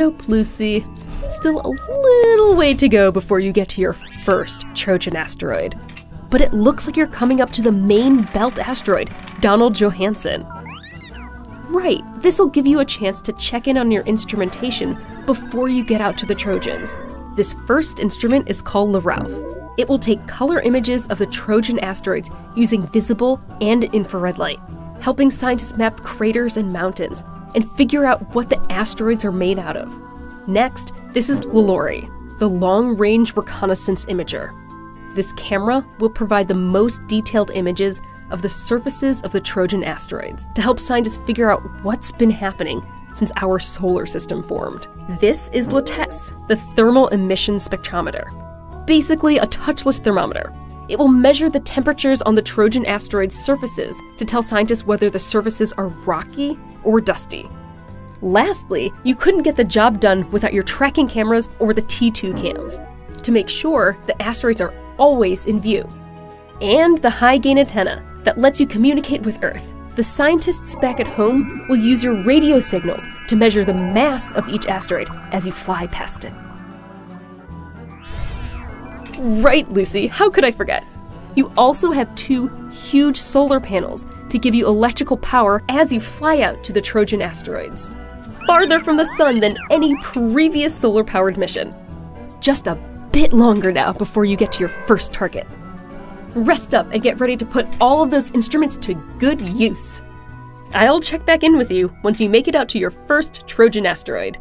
Nope, Lucy. Still a little way to go before you get to your first Trojan asteroid. But it looks like you're coming up to the main belt asteroid, Donald Johanson. Right, this'll give you a chance to check in on your instrumentation before you get out to the Trojans. This first instrument is called L'Ralph. It will take color images of the Trojan asteroids using visible and infrared light, helping scientists map craters and mountains and figure out what the asteroids are made out of. Next, this is L'LORRI, the Long Range Reconnaissance Imager. This camera will provide the most detailed images of the surfaces of the Trojan asteroids to help scientists figure out what's been happening since our solar system formed. This is L'TES, the Thermal Emission Spectrometer. Basically, a touchless thermometer. It will measure the temperatures on the Trojan asteroid's surfaces to tell scientists whether the surfaces are rocky or dusty. Lastly, you couldn't get the job done without your tracking cameras or the T2 cams to make sure the asteroids are always in view. And the high gain antenna that lets you communicate with Earth. The scientists back at home will use your radio signals to measure the mass of each asteroid as you fly past it. Right, Lucy, how could I forget? You also have two huge solar panels to give you electrical power as you fly out to the Trojan asteroids. Farther from the sun than any previous solar powered mission. Just a bit longer now before you get to your first target. Rest up and get ready to put all of those instruments to good use. I'll check back in with you once you make it out to your first Trojan asteroid.